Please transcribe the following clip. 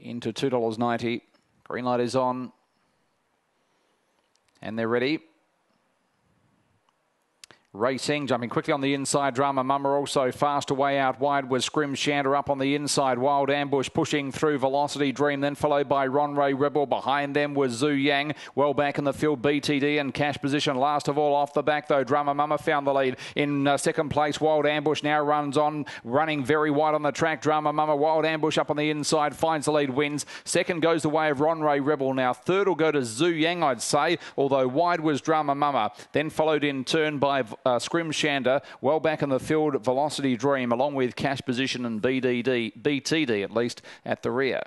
into $2.90. Green light is on. And they're ready. Racing, jumping quickly on the inside. Drama Mama also fast away out wide was Scrim Shander up on the inside. Wild Ambush pushing through Velocity Dream, then followed by Ron Ray Rebel. Behind them was Zhu Yang. Well back in the field, BTD and cash position. Last of all, off the back though, Drama Mama found the lead. In uh, second place, Wild Ambush now runs on, running very wide on the track. Drama Mama, Wild Ambush up on the inside, finds the lead, wins. Second goes the way of Ron Ray Rebel now. Third will go to Zhu Yang, I'd say, although wide was Drama Mama. Then followed in turn by uh, Scrim Shander, well back in the field, Velocity Dream, along with Cash Position and BDD, BTD at least at the rear.